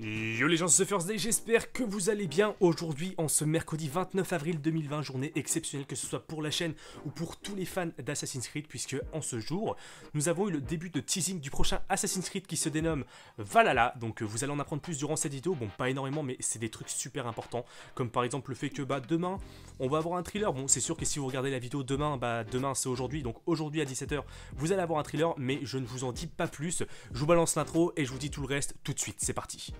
Yo les gens, c'est First Day, j'espère que vous allez bien. Aujourd'hui en ce mercredi 29 avril 2020, journée exceptionnelle que ce soit pour la chaîne ou pour tous les fans d'Assassin's Creed puisque en ce jour, nous avons eu le début de teasing du prochain Assassin's Creed qui se dénomme Valhalla, donc euh, vous allez en apprendre plus durant cette vidéo, bon pas énormément mais c'est des trucs super importants, comme par exemple le fait que bah demain on va avoir un thriller, bon c'est sûr que si vous regardez la vidéo demain, bah demain c'est aujourd'hui, donc aujourd'hui à 17h vous allez avoir un thriller mais je ne vous en dis pas plus, je vous balance l'intro et je vous dis tout le reste tout de suite, c'est parti.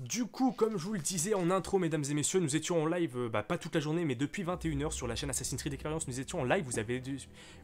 Du coup, comme je vous le disais en intro, mesdames et messieurs, nous étions en live, euh, bah, pas toute la journée, mais depuis 21h sur la chaîne Assassin's Creed Experience, nous étions en live, vous avez,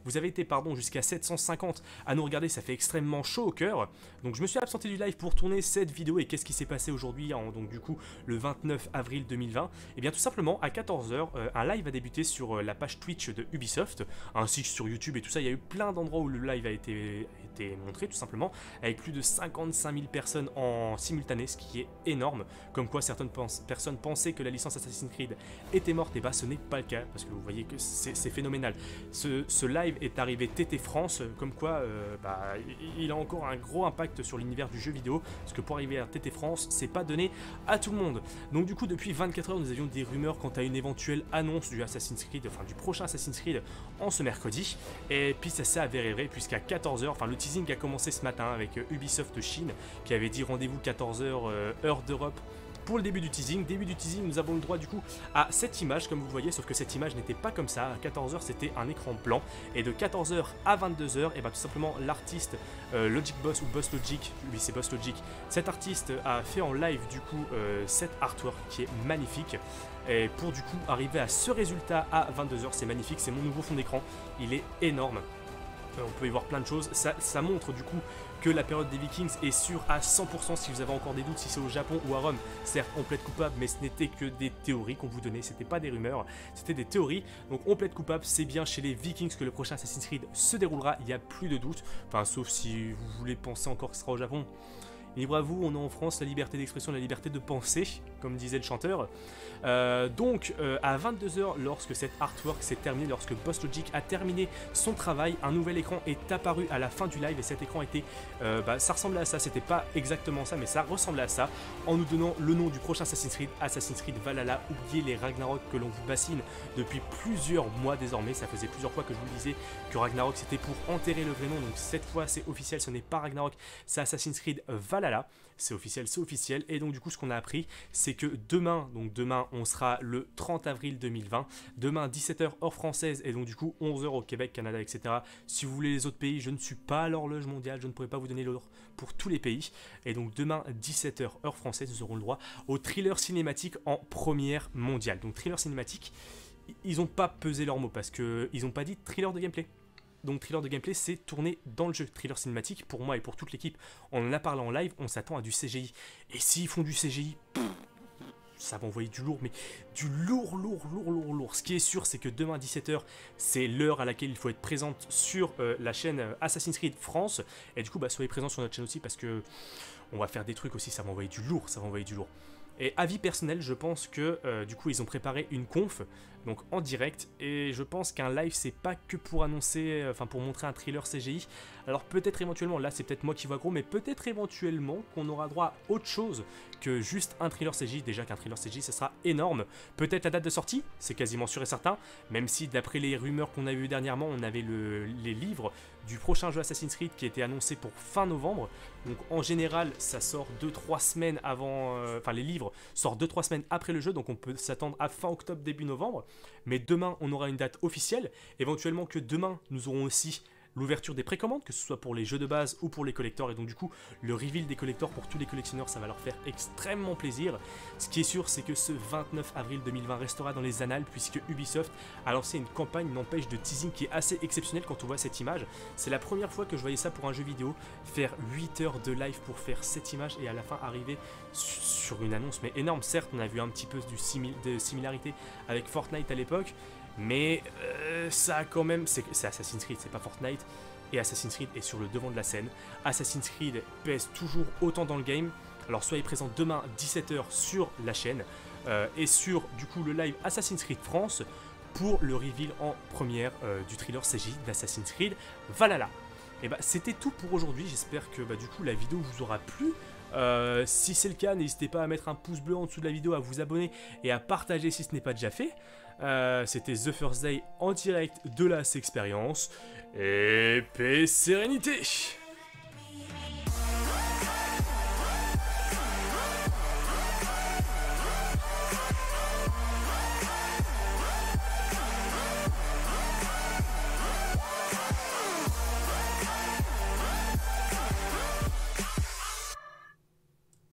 vous avez été pardon, jusqu'à 750 à nous regarder, ça fait extrêmement chaud au cœur. Donc je me suis absenté du live pour tourner cette vidéo, et qu'est-ce qui s'est passé aujourd'hui, donc du coup, le 29 avril 2020 Et eh bien tout simplement, à 14h, euh, un live a débuté sur euh, la page Twitch de Ubisoft, ainsi que sur YouTube et tout ça, il y a eu plein d'endroits où le live a été, été montré tout simplement, avec plus de 55 000 personnes en simultané, ce qui est énorme comme quoi certaines personnes pensaient que la licence Assassin's Creed était morte, et bah ce n'est pas le cas, parce que vous voyez que c'est phénoménal. Ce, live est arrivé TT France, comme quoi euh, bah, il a encore un gros impact sur l'univers du jeu vidéo, parce que pour arriver à TT France, c'est pas donné à tout le monde. Donc du coup, depuis 24 heures, nous avions des rumeurs quant à une éventuelle annonce du Assassin's Creed, enfin du prochain Assassin's Creed en ce mercredi, et puis ça s'est avéré vrai, puisqu'à 14h, enfin le teasing a commencé ce matin avec euh, Ubisoft Chine, qui avait dit rendez-vous 14h euh, heure de pour le début du teasing. Début du teasing, nous avons le droit du coup à cette image, comme vous voyez, sauf que cette image n'était pas comme ça. À 14h, c'était un écran blanc. Et de 14h à 22h, et bien tout simplement, l'artiste euh, Logic Boss ou Boss Logic, lui c'est Boss Logic, cet artiste a fait en live du coup euh, cet artwork qui est magnifique. Et pour du coup arriver à ce résultat à 22h, c'est magnifique, c'est mon nouveau fond d'écran, il est énorme. Euh, on peut y voir plein de choses, ça, montre du coup que la période des Vikings est sûre à 100% si vous avez encore des doutes si c'est au Japon ou à Rome. Certes, on plaide coupable, mais ce n'était que des théories qu'on vous donnait, c'était pas des rumeurs, c'était des théories. Donc on plaide coupable, c'est bien chez les Vikings que le prochain Assassin's Creed se déroulera, il n'y a plus de doute. Enfin, sauf si vous voulez penser encore que ce sera au Japon. Libre à vous, on a en France la liberté d'expression, la liberté de penser, comme disait le chanteur. Euh, donc, euh, à 22h, lorsque cet artwork s'est terminé, lorsque Boss Logic a terminé son travail, un nouvel écran est apparu à la fin du live et cet écran était, euh, bah, ça ressemblait à ça, c'était pas exactement ça, mais ça ressemblait à ça, en nous donnant le nom du prochain Assassin's Creed, Assassin's Creed Valhalla. Oubliez les Ragnarok que l'on vous bassine depuis plusieurs mois désormais. Ça faisait plusieurs fois que je vous disais que Ragnarok c'était pour enterrer le vrai nom. Donc cette fois c'est officiel, ce n'est pas Ragnarok, c'est Assassin's Creed Valhalla. C'est officiel, c'est officiel. Et donc du coup, ce qu'on a appris, c'est que demain, donc demain, on sera le 30 avril 2020. Demain, 17h heure française et donc du coup 11h au Québec, Canada, etc. Si vous voulez les autres pays, je ne suis pas l'horloge mondiale, je ne pourrais pas vous donner l'ordre pour tous les pays. Et donc demain, 17h heure française, nous aurons le droit au thriller cinématique en première mondiale. Donc thriller cinématique, ils n'ont pas pesé leurs mots parce qu'ils n'ont pas dit thriller de gameplay. Donc thriller de gameplay, c'est tourné dans le jeu. Thriller cinématique, pour moi et pour toute l'équipe, on en a parlé en live, on s'attend à du CGI. Et s'ils font du CGI, ça va envoyer du lourd, mais du lourd, lourd, lourd, lourd, lourd. Ce qui est sûr, c'est que demain à 17h, c'est l'heure à laquelle il faut être présente sur euh, la chaîne euh, Assassin's Creed France. Et du coup, bah, soyez présents sur notre chaîne aussi parce que on va faire des trucs aussi, ça va envoyer du lourd, ça va envoyer du lourd. Et avis personnel, je pense que euh, du coup ils ont préparé une conf, donc en direct, et je pense qu'un live c'est pas que pour annoncer, euh, enfin pour montrer un thriller CGI. Alors peut-être éventuellement, là c'est peut-être moi qui vois gros, mais peut-être éventuellement qu'on aura droit à autre chose que juste un thriller CGI. Déjà qu'un thriller CGI ce sera énorme. Peut-être la date de sortie, c'est quasiment sûr et certain, même si d'après les rumeurs qu'on a eues dernièrement, on avait les livres du prochain jeu Assassin's Creed qui était annoncé pour fin novembre. Donc en général, ça sort 2-3 semaines avant, euh, enfin les livres sortent 2-3 semaines après le jeu, donc on peut s'attendre à fin octobre, début novembre. Mais demain, on aura une date officielle. Éventuellement que demain, nous aurons aussi l'ouverture des précommandes, que ce soit pour les jeux de base ou pour les collectors. Et donc du coup, le reveal des collectors pour tous les collectionneurs, ça va leur faire extrêmement plaisir. Ce qui est sûr, c'est que ce 29 avril 2020 restera dans les annales, puisque Ubisoft a lancé une campagne, n'empêche, de teasing qui est assez exceptionnelle quand on voit cette image. C'est la première fois que je voyais ça pour un jeu vidéo, faire 8 heures de live pour faire cette image et à la fin arriver sur une annonce, mais énorme. Certes, on a vu un petit peu de similarité avec Fortnite à l'époque, mais euh, ça quand même. C'est Assassin's Creed, c'est pas Fortnite. Et Assassin's Creed est sur le devant de la scène. Assassin's Creed pèse toujours autant dans le game. Alors soyez présents demain 17h sur la chaîne. et sur du coup le live Assassin's Creed France pour le reveal en première du thriller CJ d'Assassin's Creed Valhalla. Et bah c'était tout pour aujourd'hui, j'espère que bah, du coup la vidéo vous aura plu. Euh, si c'est le cas, n'hésitez pas à mettre un pouce bleu en dessous de la vidéo, à vous abonner et à partager si ce n'est pas déjà fait. Euh, c'était The First Day en direct de la expérience. Et paix sérénité